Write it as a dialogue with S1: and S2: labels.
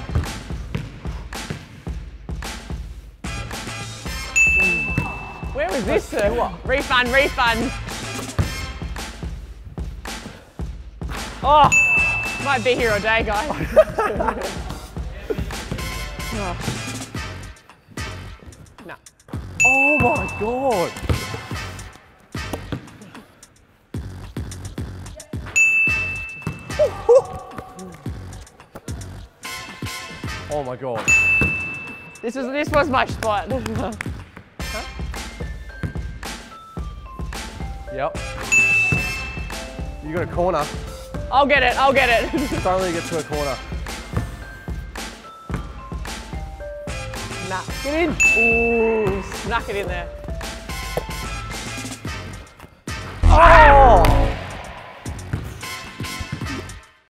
S1: bro.
S2: Where was this? Uh, refund, refund. Oh, might be here all day, guys. oh. No.
S1: Oh my god. Oh my god.
S2: This was this was my spot.
S1: Yep. You got a corner.
S2: I'll get it. I'll get it.
S1: It get to a corner.
S2: nah, get in. Ooh, snuck it in there.